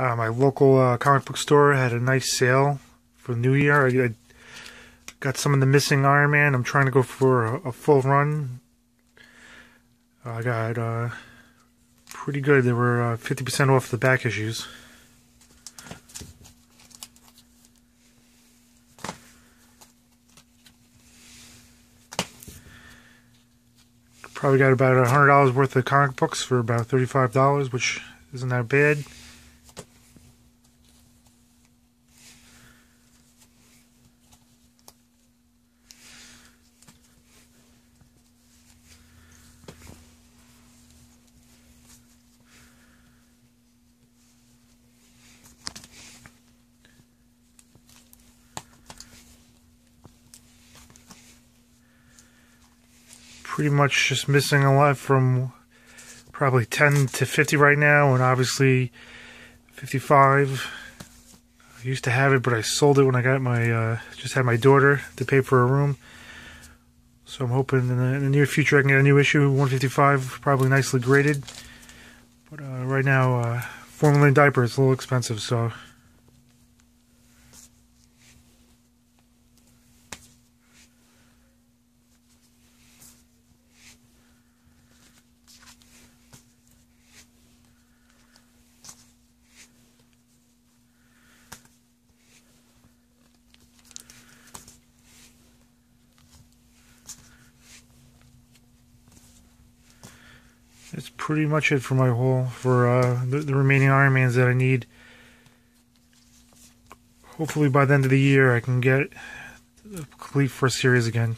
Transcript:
Uh, my local uh, comic book store had a nice sale for New Year. I, I, got some of the missing Iron Man. I'm trying to go for a, a full run. I got uh, pretty good. They were 50% uh, off the back issues. Probably got about a hundred dollars worth of comic books for about thirty-five dollars, which isn't that bad. Pretty much just missing a lot from probably 10 to 50 right now, and obviously 55. I used to have it, but I sold it when I got my, uh, just had my daughter to pay for a room. So I'm hoping in the, in the, near future I can get a new issue, 155, probably nicely graded. But uh, right now, uh, formula diaper is a little expensive, so that's pretty much it for my haul for uh, the, the, remaining Iron Mans that I need. Hopefully by the end of the year I can get complete first series again.